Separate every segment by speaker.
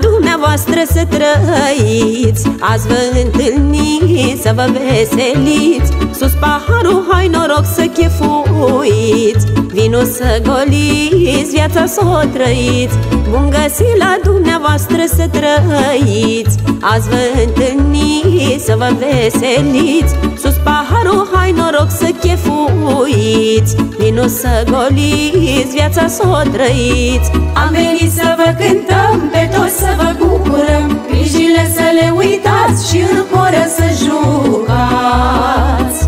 Speaker 1: dumneavoastră să trăiți. Azi vă întâlniți, să vă veseliți. Sus paharul, hai noroc să chefuiți. Vino să goliți, viața să o trăiți. Bun găsit la dumneavoastră să trăiți. Azi vă întâlniți, să vă veseliți. Sus paharul, hai noroc să chefuiți Vino să goliți, viața să o trăiți.
Speaker 2: Am venit să vă cântăm, pe toți să vă bucurăm. Grijile să le uitați și în coră să jucați.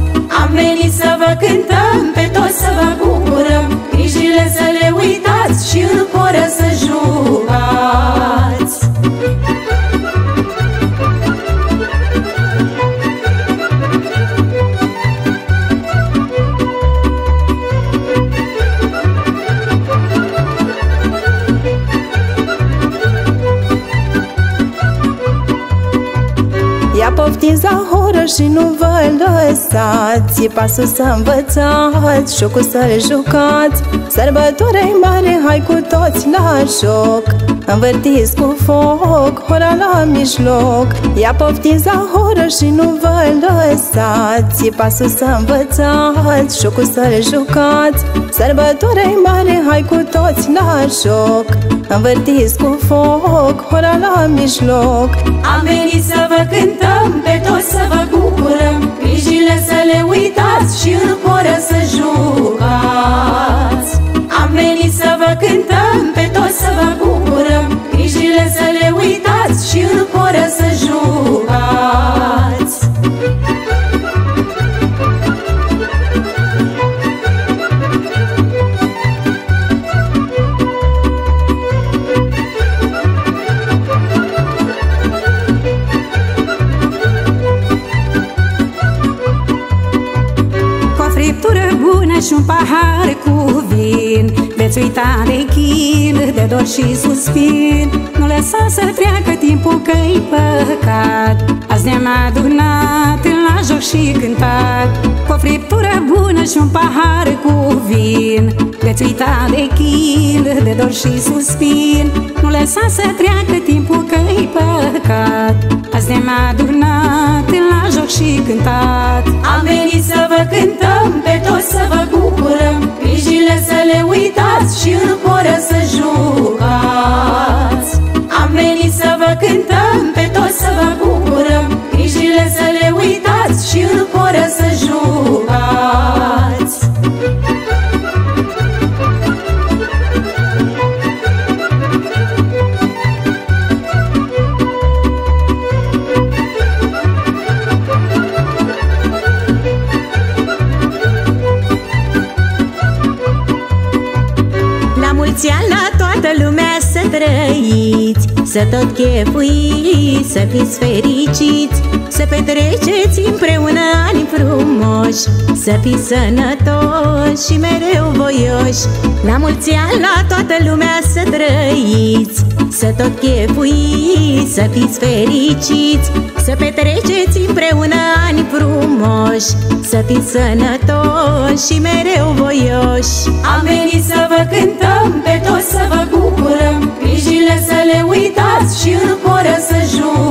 Speaker 2: Am venit să vă cântăm, pe toți să vă bucurăm
Speaker 3: Ia poftiți la horă și nu vă lăsați. E pasul să învățați, șocul să-l jucați. Sărbătoare mare, hai cu toți la joc. Învârtiți cu foc, hora la mijloc. Ia poftiți la horă și nu vă lăsați. E pasul să învățați, șocul să-l jucați. Sărbătoare mare, hai cu toți la joc. Învârtiți cu foc, hora la mijloc.
Speaker 2: Am venit să vă cântăm, pe toți să vă bucurăm
Speaker 4: friptură bună și un pahar cu vin. Veți uita de chin, de dor și suspin. Nu lăsa să treacă timpul că-i păcat. Azi ne-am adunat la joc și cântat. Cu o friptură bună și un pahar cu vin Veți uita de chin, de dor și suspin Nu lăsa să treacă timpul că-i păcat. Azi ne-am adunat la joc și cântat.
Speaker 2: Am venit să vă cântăm, pe toți să vă bucurăm. Grijile să le uitați și în coră să jucați. Am venit să vă cântăm, pe toți să vă bucurăm Să
Speaker 1: tot chefuiți, să fiți fericiți Să petreceți împreună ani frumoși Să fiți sănătoși și mereu voioși. La mulți ani la toată lumea să trăiți Să tot chefuiți, să fiți fericiți Să petreceți împreună ani frumoși Să fiți sănătoși și mereu voioși.
Speaker 2: Am venit să vă cântăm, să le uitați și în coră să jucați